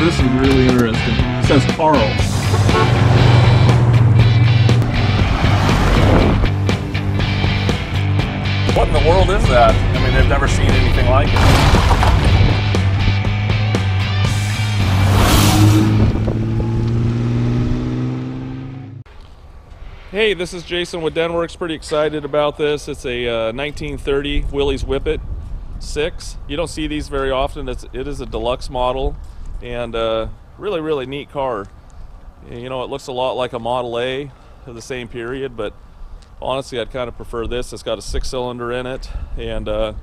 this is really interesting. It says Carl. What in the world is that? I mean, they've never seen anything like it. Hey, this is Jason with Denwerks. Pretty excited about this. It's a uh, 1930 Willys Whippet 6. You don't see these very often. It's, it is a deluxe model and uh, really, really neat car. You know, it looks a lot like a Model A of the same period, but honestly, I'd kind of prefer this. It's got a six cylinder in it and uh,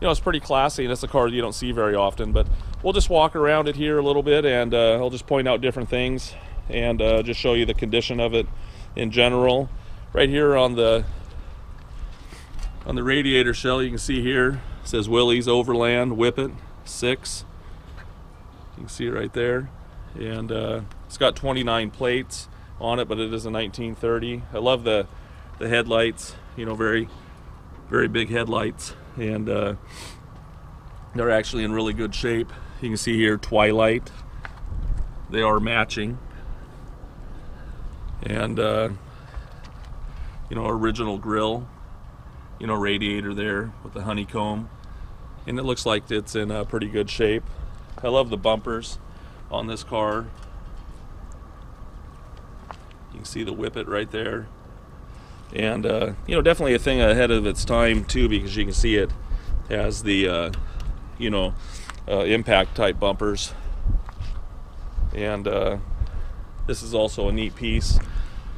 you know, it's pretty classy and it's a car you don't see very often, but we'll just walk around it here a little bit and uh, I'll just point out different things and uh, just show you the condition of it in general. Right here on the on the radiator shell, you can see here it says Willys Overland Whippet 6. You can see it right there. And uh, it's got 29 plates on it, but it is a 1930. I love the the headlights, you know, very very big headlights and uh, they're actually in really good shape. You can see here Twilight. They are matching and uh, you know original grill you know radiator there with the honeycomb and it looks like it's in uh, pretty good shape I love the bumpers on this car you can see the whippet right there and uh, you know definitely a thing ahead of its time too because you can see it has the uh, you know uh, impact type bumpers and uh, this is also a neat piece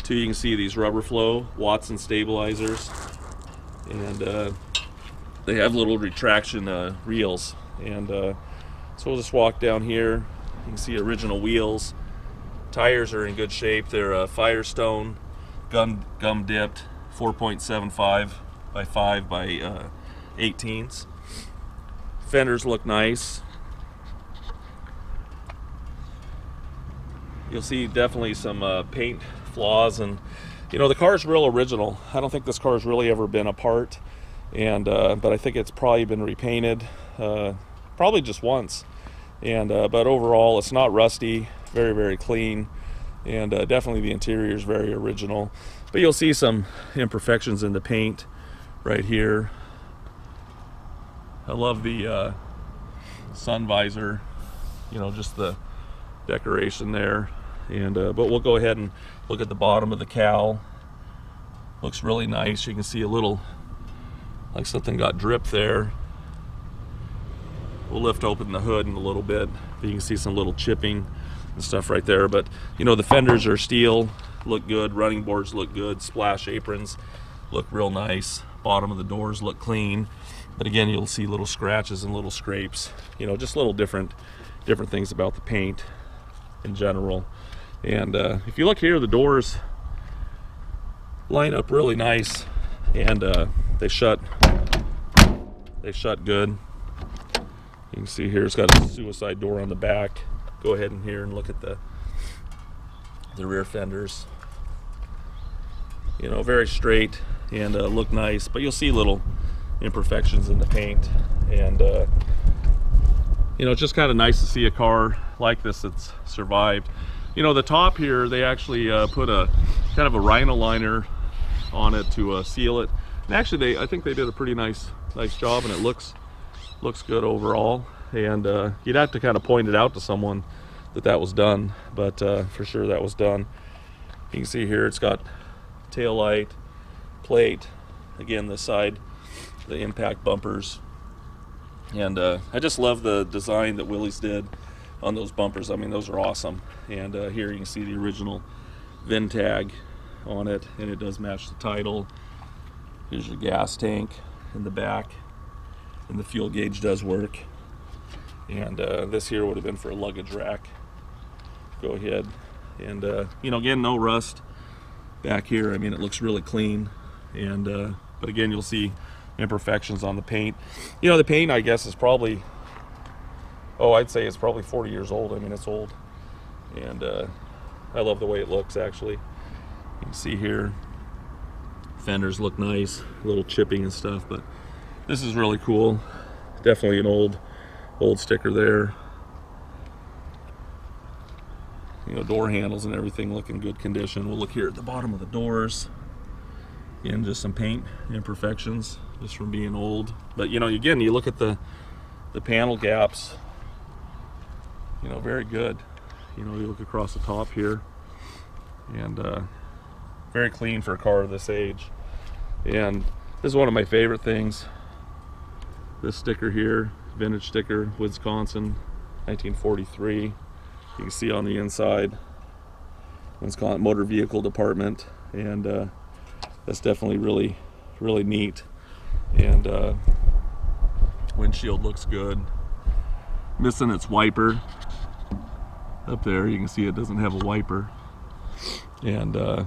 too. You can see these rubber flow Watson stabilizers, and uh, they have little retraction uh, reels. And so we'll just walk down here. You can see original wheels. Tires are in good shape. They're uh, Firestone gum gum dipped 4.75 by 5 by uh, 18s. Fenders look nice. you'll see definitely some uh, paint flaws and you know the car is real original i don't think this car has really ever been apart and uh, but i think it's probably been repainted uh, probably just once and uh, but overall it's not rusty very very clean. And uh, definitely the interior is very original. But you'll see some imperfections in the paint right here. I love the uh, sun visor you know just the decoration there. And uh, but we'll go ahead and look at the bottom of the cowl. Looks really nice. You can see a little like something got dripped there we'll lift open the hood in a little bit you can see some little chipping and stuff right there but you know the fenders are steel look good running boards look good splash aprons look real nice bottom of the doors look clean but again you'll see little scratches and little scrapes you know just little different different things about the paint in general and uh, if you look here, the doors line up really nice, and uh, they shut. They shut good. You can see here it's got a suicide door on the back. Go ahead in here and look at the the rear fenders. You know, very straight and uh, look nice, but you'll see little imperfections in the paint, and uh, you know, it's just kind of nice to see a car like this that's survived you know the top here they actually uh, put a kind of a rhino liner on it to uh, seal it and actually they I think they did a pretty nice nice job and it looks looks good overall and uh, you'd have to kind of point it out to someone that that was done but uh, for sure that was done you can see here it's got tail light plate again the side the impact bumpers and uh, I just love the design that Willys did on those bumpers. I mean, those are awesome. And uh, here you can see the original VIN tag on it, and it does match the title. Here's your gas tank in the back, and the fuel gauge does work. And uh, this here would have been for a luggage rack. Go ahead, and uh, you know, again, no rust back here. I mean, it looks really clean, and uh, but again, you'll see imperfections on the paint. You know, the paint, I guess, is probably oh, I'd say it's probably 40 years old. I mean, it's old. And uh, I love the way it looks, actually. You can see here, fenders look nice, a little chipping and stuff, but this is really cool. Definitely an old, old sticker there. you know, door handles and everything look in good condition. We'll look here at the bottom of the doors. Again, just some paint imperfections just from being old. But you know, again, you look at the the panel gaps, you know, very good. You know, you look across the top here, and uh, very clean for a car of this age. And this is one of my favorite things. This sticker here, vintage sticker, Wisconsin, 1943. You can see on the inside, Wisconsin Motor Vehicle Department, and uh, that's definitely really, really neat. And uh, windshield looks good. Missing its wiper up there. You can see it doesn't have a wiper, and uh,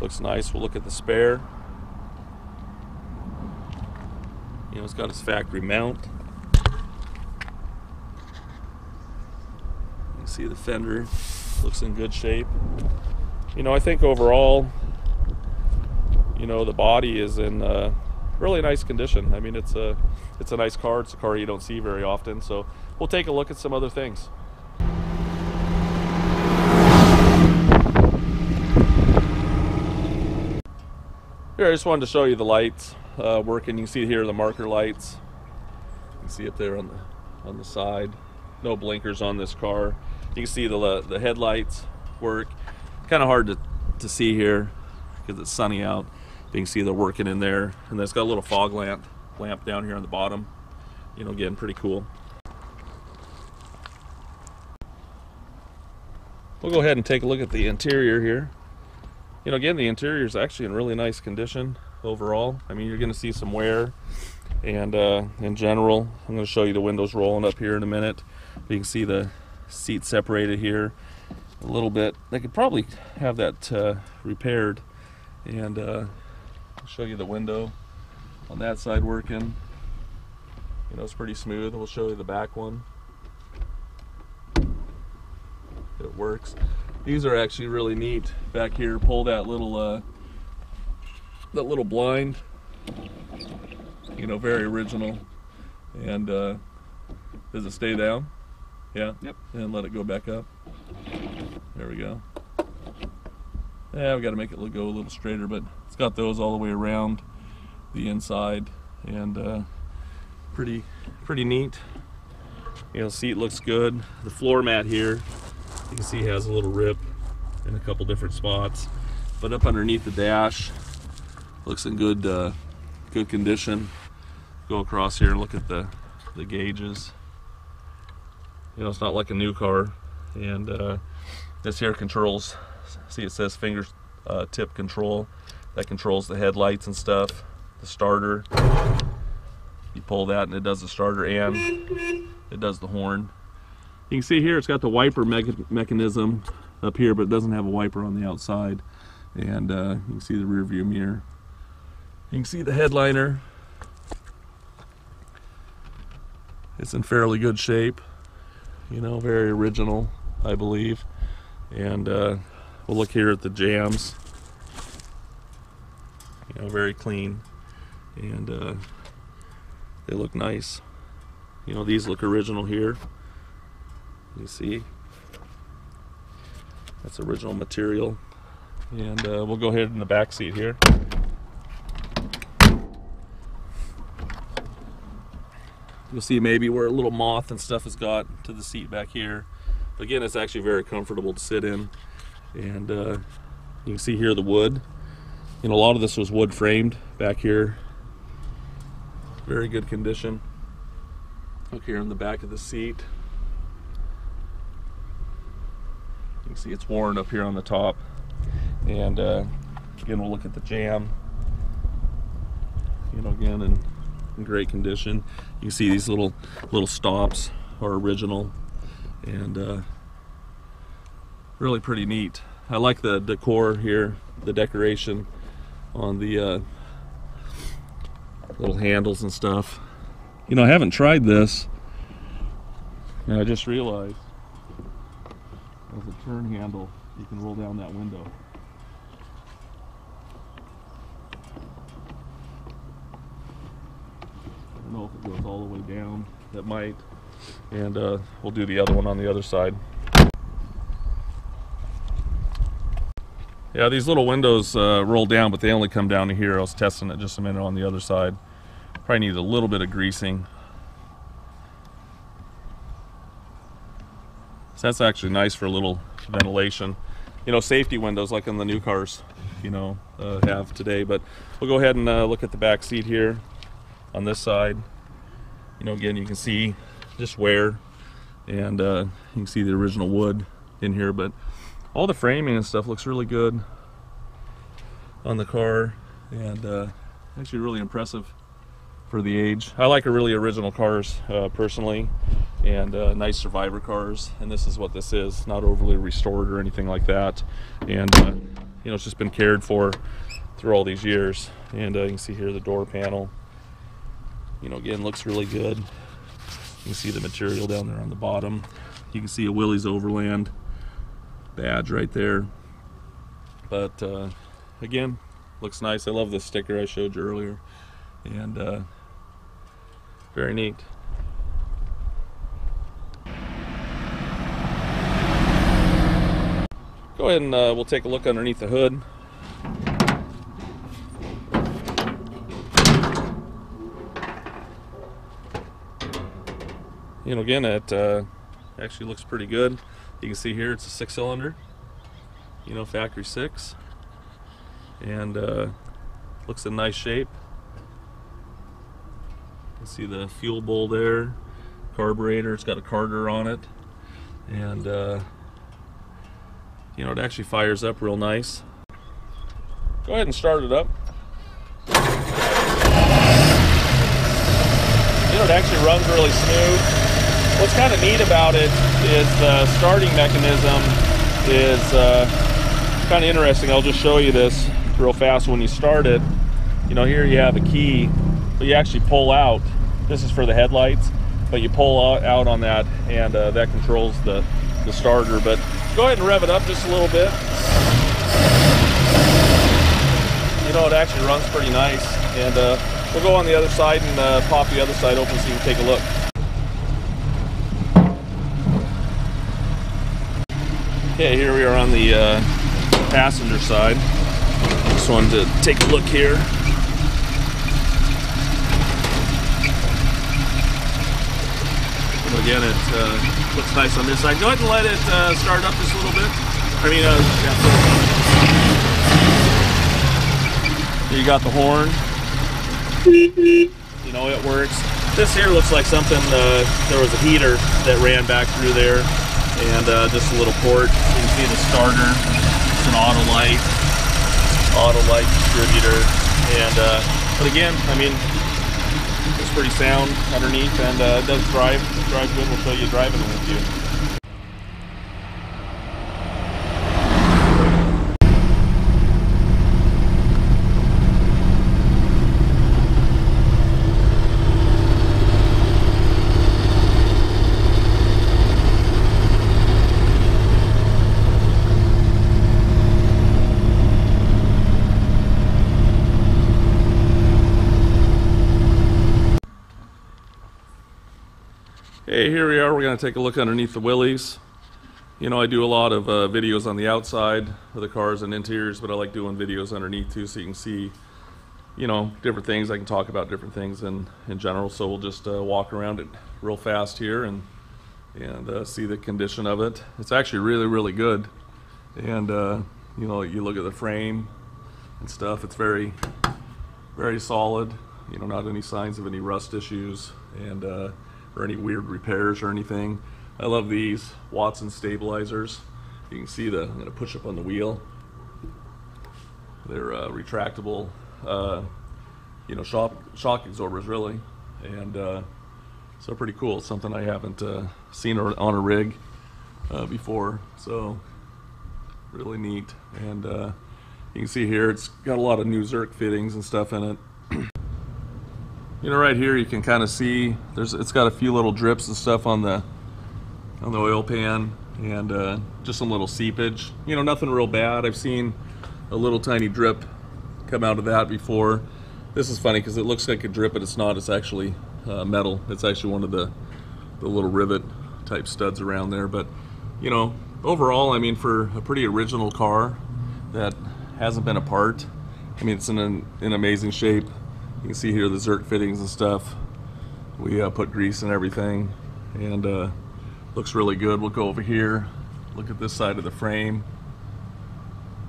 looks nice. We'll look at the spare. Know, it's got its factory mount. You see the fender looks in good shape. You know, I think overall, you know, the body is in uh, really nice condition. I mean, it's a it's a nice car. It's a car you don't see very often. So we'll take a look at some other things. Here, I just wanted to show you the lights uh, working. You can see here the marker lights. You can see up there on the on the side. No blinkers on this car. You can see the the headlights work. Kind of hard to to see here because it's sunny out. You can see they're working in there, and then it's got a little fog lamp lamp down here on the bottom. You know, again, pretty cool. We'll go ahead and take a look at the interior here you know, again, the interior is actually in really nice condition overall. I mean, you're going to see some wear, and uh, in general, I'm going to show you the windows rolling up here in a minute. You can see the seat separated here a little bit. They could probably have that uh, repaired, and uh, I'll show you the window on that side working. You know, it's pretty smooth. We'll show you the back one. It works. These are actually really neat. Back here, pull that little uh, that little blind. You know, very original. And uh, does it stay down? Yeah. Yep. And let it go back up. There we go. Yeah, we got to make it go a little straighter, but it's got those all the way around the inside, and uh, pretty pretty neat. You know, seat looks good. The floor mat here you can see has a little rip in a couple different spots. But up underneath the dash, looks in good uh, good condition. Go across here and look at the, the gauges. You know, it's not like a new car. And uh, this here controls, see it says finger uh, tip control. That controls the headlights and stuff. The starter, you pull that and it does the starter and it does the horn. You can see here it's got the wiper me mechanism up here, but it doesn't have a wiper on the outside. And uh, you can see the rear view mirror. You can see the headliner. It's in fairly good shape. You know, very original, I believe. And uh, we'll look here at the jams. You know, very clean. And uh, they look nice. You know, these look original here. You see, that's original material. And uh, we'll go ahead in the back seat here. You'll see maybe where a little moth and stuff has got to the seat back here. Again, it's actually very comfortable to sit in. And uh, you can see here the wood. And a lot of this was wood framed back here. Very good condition. Look here in the back of the seat. You can see it's worn up here on the top. And uh, again, we'll look at the jam. You know, again, in, in great condition. You can see these little little stops are original and uh, really pretty neat. I like the decor here, the decoration on the uh, little handles and stuff. You know, I haven't tried this, and I just realized as a turn handle, you can roll down that window. don't know if it goes all the way down. That might. And uh, we'll do the other one on the other side. Yeah, these little windows uh, roll down, but they only come down to here. I was testing it just a minute on the other side. Probably needs a little bit of greasing. So that's actually nice for a little ventilation. You know, safety windows like in the new cars, you know, uh, have today. But we'll go ahead and uh, look at the back seat here on this side. You know, again, you can see just wear and uh, you can see the original wood in here, but all the framing and stuff looks really good on the car and uh, actually really impressive for the age. I like really original cars uh, personally and uh, nice survivor cars and this is what this is not overly restored or anything like that and uh, you know it's just been cared for through all these years and uh, you can see here the door panel you know again looks really good. You can see the material down there on the bottom. You can see a Willys Overland badge right there. But uh, again looks nice. I love the sticker I showed you earlier. And uh, very neat. Go ahead and uh, we'll take a look underneath the hood you know again it uh, actually looks pretty good. You can see here it's a six cylinder you know factory six. And uh, looks in nice shape. You can see the fuel bowl there carburetor it's got a carter on it. And uh, you know it actually fires up real nice. Go ahead and start it up. You know it actually runs really smooth what's kind of neat about it is the starting mechanism is uh, kind of interesting. I'll just show you this real fast when you start it. You know, here you have a key, but you actually pull out. This is for the headlights, but you pull out on that and uh, that controls the, the starter. But go ahead and rev it up just a little bit. You know, it actually runs pretty nice. And uh, we'll go on the other side and uh, pop the other side open so you can take a look. Okay, here we are on the uh, passenger side. Just wanted to take a look here. Again, it uh, looks nice on this side. Go ahead and let it uh, start up just a little bit. I mean, uh, yeah. you got the horn. You know, it works. This here looks like something, uh, there was a heater that ran back through there and uh, just a little port. You can see the starter. It's an auto light distributor, and uh, but again, I mean, it's pretty sound underneath, and uh, it does drive drive good. We'll show you driving with a Hey, here we are. We're going to take a look underneath the Willys. You know, I do a lot of uh, videos on the outside of the cars and interiors, but I like doing videos underneath too so you can see, you know, different things. I can talk about different things in, in general. So we'll just uh, walk around it real fast here and, and uh, see the condition of it. It's actually really, really good. And, uh, you know, you look at the frame and stuff, it's very, very solid. You know, not any signs of any rust issues. And, uh, or any weird repairs or anything. I love these Watson stabilizers. You can see the, I'm going to push up on the wheel. They're uh, retractable, uh, you know, shock, shock absorbers really. And uh, so pretty cool. Something I haven't uh, seen on a rig uh, before. So really neat. And uh, you can see here, it's got a lot of new Zerk fittings and stuff in it. You know right here you can kind of see there's it's got a few little drips and stuff on the on the oil pan and uh, just some little seepage. You know nothing real bad. I've seen a little tiny drip come out of that before. This is funny because it looks like a drip but it's not. It's actually uh, metal. It's actually one of the the little rivet type studs around there. But you know overall I mean for a pretty original car that hasn't been apart. I mean, it's in an, in amazing shape. You can see here the Zerk fittings and stuff. We uh, put grease and everything, and uh, looks really good. We'll go over here, look at this side of the frame.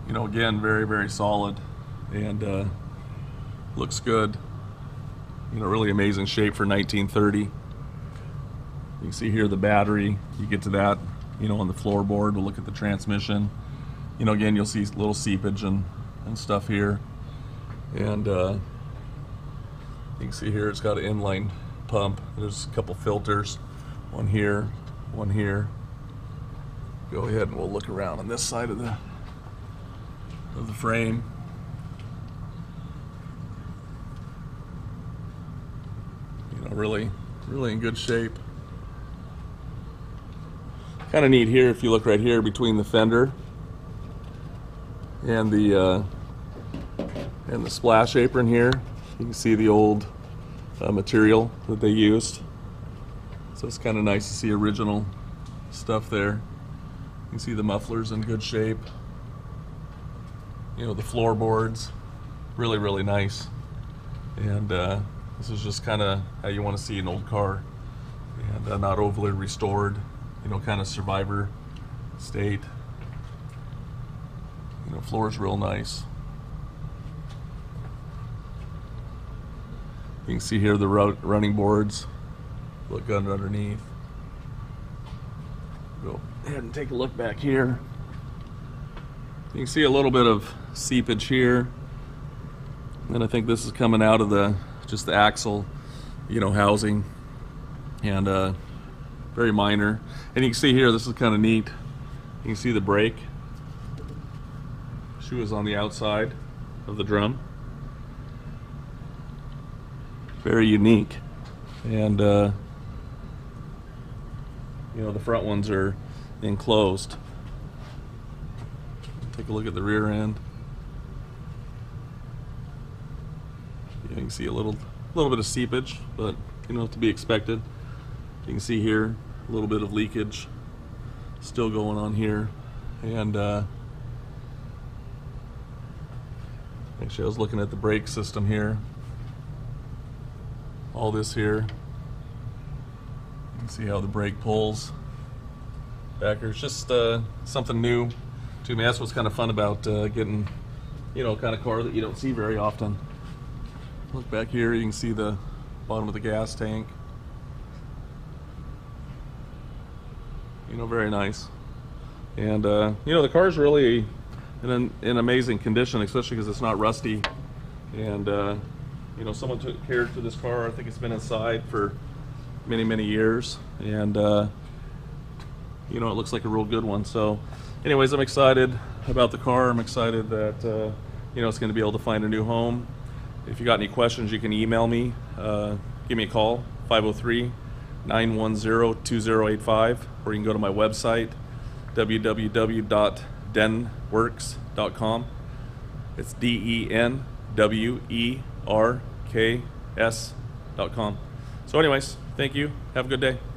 You know, again, very, very solid, and uh, looks good. You know, really amazing shape for 1930. You can see here the battery. You get to that, you know, on the floorboard. We'll look at the transmission. You know, again, you'll see a little seepage and, and stuff here. And uh, you can see here it's got an inline pump. There's a couple filters. One here, one here. Go ahead and we'll look around on this side of the of the frame. You know, really, really in good shape. Kind of neat here if you look right here between the fender and the uh, and the splash apron here. You can see the old uh, material that they used. So it's kind of nice to see original stuff there. You can see the mufflers in good shape. You know, the floorboards, really, really nice. And uh, this is just kind of how you want to see an old car. And uh, not overly restored, you know, kind of survivor state. You know, floor's real nice. You can see here the running boards. Look good underneath. Go ahead and take a look back here. You can see a little bit of seepage here. And I think this is coming out of the just the axle, you know, housing. And uh, very minor. And you can see here, this is kind of neat. You can see the brake. Shoe is on the outside of the drum. Very unique. And, uh, you know, the front ones are enclosed. Take a look at the rear end. You can see a little, little bit of seepage, but you know, to be expected. You can see here a little bit of leakage still going on here, and uh, actually, I was looking at the brake system here. All this here. You can see how the brake pulls back here. It's just uh, something new to me. That's what's kind of fun about uh, getting, you know, kind of car that you don't see very often. Look back here, you can see the bottom of the gas tank. You know, very nice. And, uh, you know, the car's really in an in amazing condition, especially because it's not rusty. And, uh, you know, someone took care to this car. I think it's been inside for many, many years. And, uh, you know, it looks like a real good one. So, anyways, I'm excited about the car. I'm excited that, uh, you know, it's going to be able to find a new home. If you got any questions, you can email me. Uh, give me a call, 503 910 2085, or you can go to my website, www.denwerks.com. It's D E N W E R K S.com. So, anyways, thank you. Have a good day.